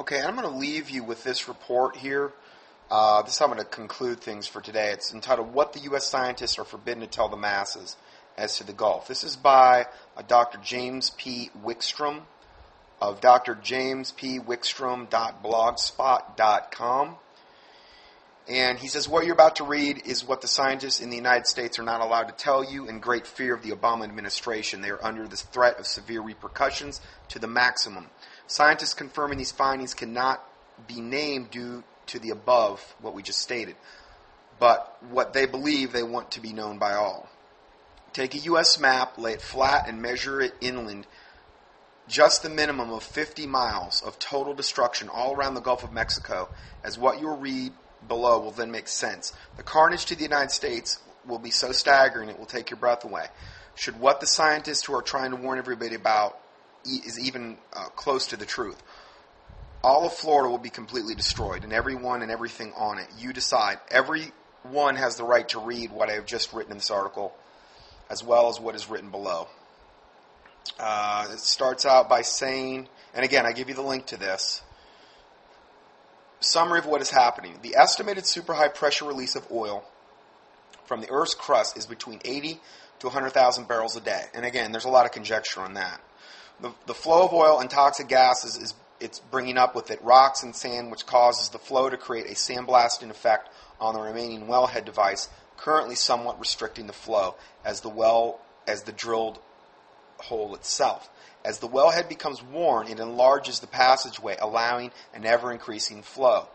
Okay, I'm going to leave you with this report here. Uh, this is how I'm going to conclude things for today. It's entitled What the U.S. Scientists Are Forbidden to Tell the Masses as to the Gulf. This is by uh, Dr. James P. Wickstrom of dr. drjamespwickstrom.blogspot.com. And he says, What you're about to read is what the scientists in the United States are not allowed to tell you in great fear of the Obama administration. They are under the threat of severe repercussions to the maximum. Scientists confirming these findings cannot be named due to the above, what we just stated. But what they believe they want to be known by all. Take a U.S. map, lay it flat, and measure it inland just the minimum of 50 miles of total destruction all around the Gulf of Mexico, as what you'll read below will then make sense. The carnage to the United States will be so staggering it will take your breath away. Should what the scientists who are trying to warn everybody about is even uh, close to the truth, all of Florida will be completely destroyed, and everyone and everything on it. You decide. Everyone has the right to read what I have just written in this article, as well as what is written below. Uh, it starts out by saying, and again, I give you the link to this. Summary of what is happening. The estimated super high pressure release of oil from the Earth's crust is between 80 to 100,000 barrels a day. And again, there's a lot of conjecture on that. The, the flow of oil and toxic gases is it's bringing up with it rocks and sand, which causes the flow to create a sandblasting effect on the remaining wellhead device, currently somewhat restricting the flow as the well as the drilled hole itself. As the wellhead becomes worn, it enlarges the passageway, allowing an ever increasing flow.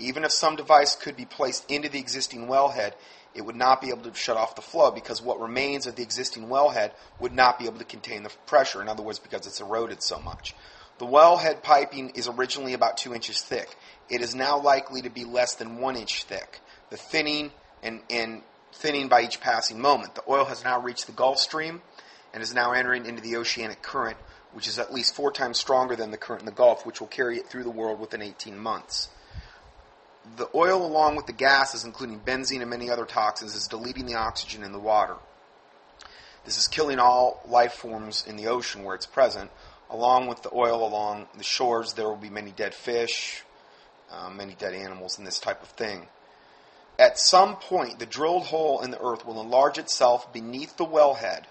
Even if some device could be placed into the existing wellhead, it would not be able to shut off the flow because what remains of the existing wellhead would not be able to contain the pressure. In other words, because it's eroded so much. The wellhead piping is originally about two inches thick. It is now likely to be less than one inch thick. The thinning and, and thinning by each passing moment. The oil has now reached the Gulf Stream and is now entering into the oceanic current, which is at least four times stronger than the current in the Gulf, which will carry it through the world within 18 months. The oil, along with the gases, including benzene and many other toxins, is deleting the oxygen in the water. This is killing all life forms in the ocean where it's present. Along with the oil along the shores, there will be many dead fish, uh, many dead animals, and this type of thing. At some point, the drilled hole in the earth will enlarge itself beneath the wellhead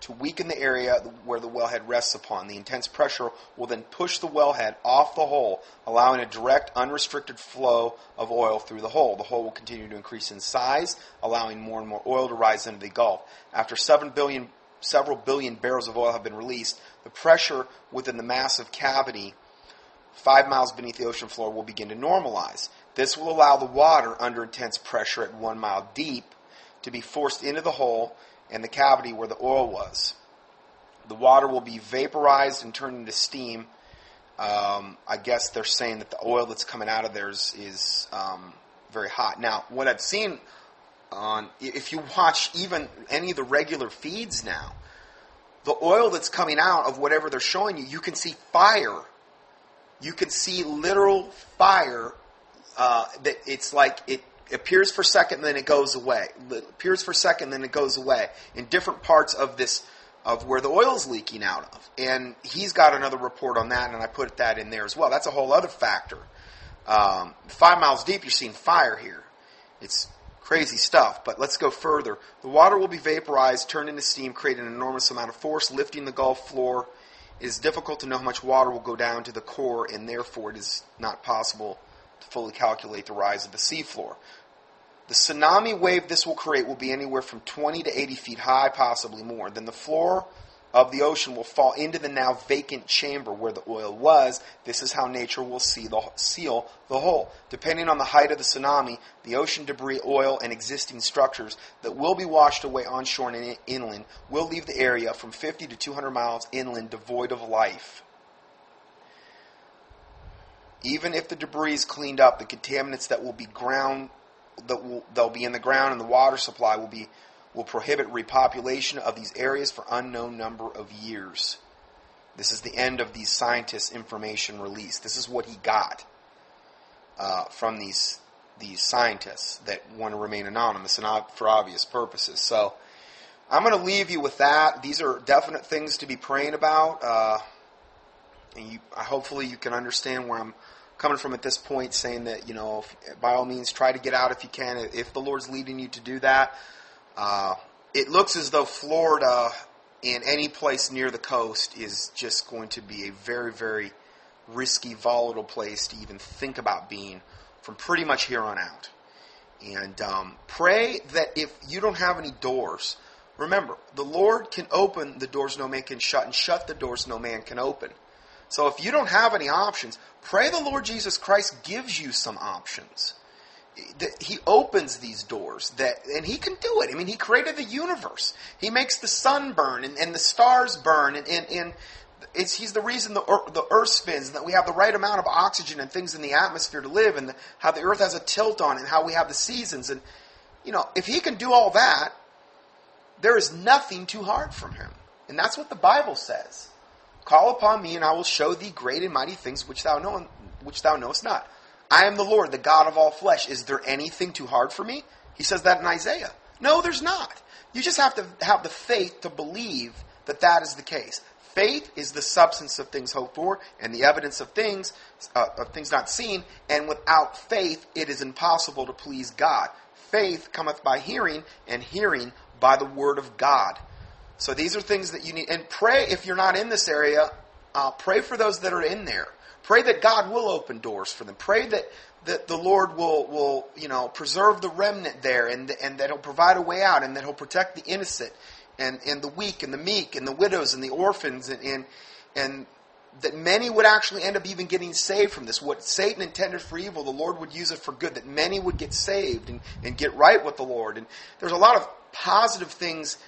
to weaken the area where the wellhead rests upon. The intense pressure will then push the wellhead off the hole, allowing a direct, unrestricted flow of oil through the hole. The hole will continue to increase in size, allowing more and more oil to rise into the Gulf. After 7 billion, several billion barrels of oil have been released, the pressure within the massive cavity, five miles beneath the ocean floor, will begin to normalize. This will allow the water under intense pressure at one mile deep to be forced into the hole and the cavity where the oil was. The water will be vaporized and turned into steam. Um, I guess they're saying that the oil that's coming out of there is, is um, very hot. Now, what I've seen on, if you watch even any of the regular feeds now, the oil that's coming out of whatever they're showing you, you can see fire. You can see literal fire. Uh, that it's like it appears for a second, then it goes away. It appears for a second, then it goes away in different parts of this of where the oil's leaking out of. And he's got another report on that, and I put that in there as well. That's a whole other factor. Um, five miles deep, you're seeing fire here. It's crazy stuff. But let's go further. The water will be vaporized, turned into steam, creating an enormous amount of force, lifting the Gulf floor. It is difficult to know how much water will go down to the core, and therefore it is not possible to fully calculate the rise of the seafloor. The tsunami wave this will create will be anywhere from 20 to 80 feet high, possibly more. Then the floor of the ocean will fall into the now vacant chamber where the oil was. This is how nature will see the, seal the hole. Depending on the height of the tsunami, the ocean debris, oil, and existing structures that will be washed away onshore and inland will leave the area from 50 to 200 miles inland devoid of life. Even if the debris is cleaned up, the contaminants that will be ground that will they'll be in the ground and the water supply will be will prohibit repopulation of these areas for unknown number of years. This is the end of these scientists' information release. This is what he got uh, from these these scientists that want to remain anonymous and for obvious purposes. So I'm going to leave you with that. These are definite things to be praying about. Uh, and you, hopefully you can understand where I'm coming from at this point, saying that you know, if, by all means, try to get out if you can. If the Lord's leading you to do that, uh, it looks as though Florida and any place near the coast is just going to be a very, very risky, volatile place to even think about being from pretty much here on out. And um, pray that if you don't have any doors, remember, the Lord can open the doors no man can shut, and shut the doors no man can open. So if you don't have any options, pray the Lord Jesus Christ gives you some options. He opens these doors that, and he can do it. I mean, he created the universe. He makes the sun burn and, and the stars burn, and, and, and it's, he's the reason the, the earth spins and that we have the right amount of oxygen and things in the atmosphere to live and the, how the earth has a tilt on it and how we have the seasons. And, you know, if he can do all that, there is nothing too hard from him. And that's what the Bible says. Call upon me and I will show thee great and mighty things which thou, know, which thou knowest not. I am the Lord, the God of all flesh. Is there anything too hard for me? He says that in Isaiah. No, there's not. You just have to have the faith to believe that that is the case. Faith is the substance of things hoped for, and the evidence of things uh, of things not seen. And without faith, it is impossible to please God. Faith cometh by hearing, and hearing by the word of God. So these are things that you need. And pray if you're not in this area. Uh, pray for those that are in there. Pray that God will open doors for them. Pray that that the Lord will will you know preserve the remnant there, and and that He'll provide a way out, and that He'll protect the innocent and, and the weak and the meek and the widows and the orphans and, and, and that many would actually end up even getting saved from this. What Satan intended for evil, the Lord would use it for good, that many would get saved and, and get right with the Lord. And there's a lot of positive things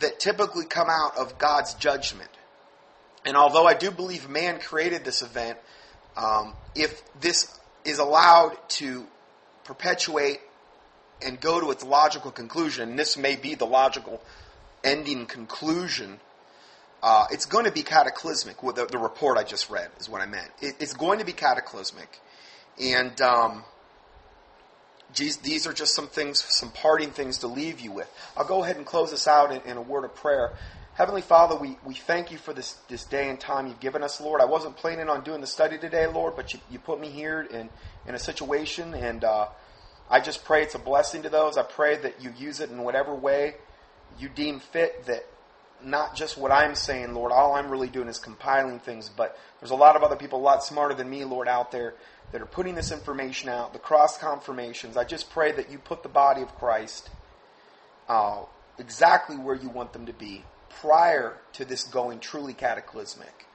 that typically come out of God's judgment. And although I do believe man created this event, um, if this is allowed to perpetuate and go to its logical conclusion, and this may be the logical ending conclusion, uh, it's going to be cataclysmic. Well, the, the, report I just read is what I meant. It, it's going to be cataclysmic. And um, these are just some things, some parting things to leave you with. I'll go ahead and close this out in, in a word of prayer. Heavenly Father, we, we thank you for this, this day and time you've given us, Lord. I wasn't planning on doing the study today, Lord, but you, you put me here in, in a situation, and uh, I just pray it's a blessing to those. I pray that you use it in whatever way you deem fit that not just what I'm saying, Lord. All I'm really doing is compiling things, but there's a lot of other people a lot smarter than me, Lord, out there that are putting this information out, the cross confirmations. I just pray that you put the body of Christ uh, exactly where you want them to be prior to this going truly cataclysmic.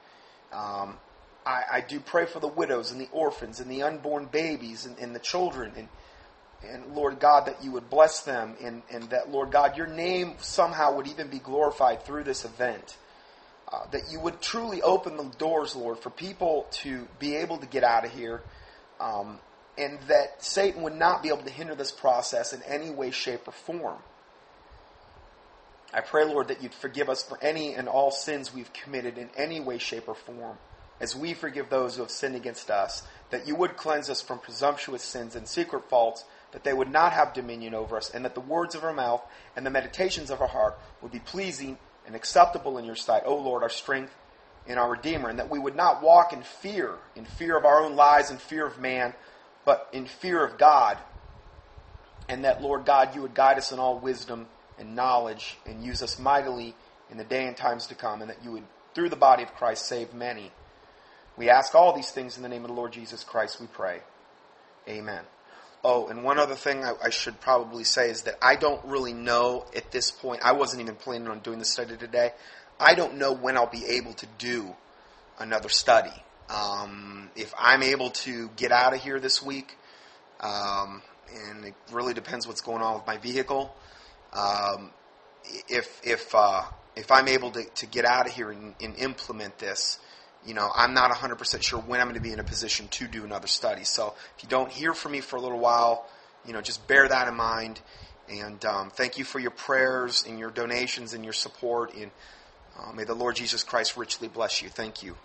Um, I, I, do pray for the widows and the orphans and the unborn babies and, and the children and and Lord God, that you would bless them, and, and that, Lord God, your name somehow would even be glorified through this event. Uh, that you would truly open the doors, Lord, for people to be able to get out of here, um, and that Satan would not be able to hinder this process in any way, shape, or form. I pray, Lord, that you'd forgive us for any and all sins we've committed in any way, shape, or form, as we forgive those who have sinned against us, that you would cleanse us from presumptuous sins and secret faults that they would not have dominion over us, and that the words of our mouth and the meditations of our heart would be pleasing and acceptable in your sight, O Lord, our strength and our Redeemer, and that we would not walk in fear, in fear of our own lies and fear of man, but in fear of God, and that, Lord God, you would guide us in all wisdom and knowledge and use us mightily in the day and times to come, and that you would, through the body of Christ, save many. We ask all these things in the name of the Lord Jesus Christ, we pray. Amen. Oh, and one other thing I, I, should probably say is that I don't really know at this point. I wasn't even planning on doing the study today. I don't know when I'll be able to do another study. Um, if I'm able to get out of here this week, um, and it really depends what's going on with my vehicle. Um, if if uh, if I'm able to, to get out of here and, and implement this, you know, I'm not 100% sure when I'm going to be in a position to do another study. So if you don't hear from me for a little while, you know, just bear that in mind. And um, thank you for your prayers and your donations and your support. And uh, may the Lord Jesus Christ richly bless you. Thank you.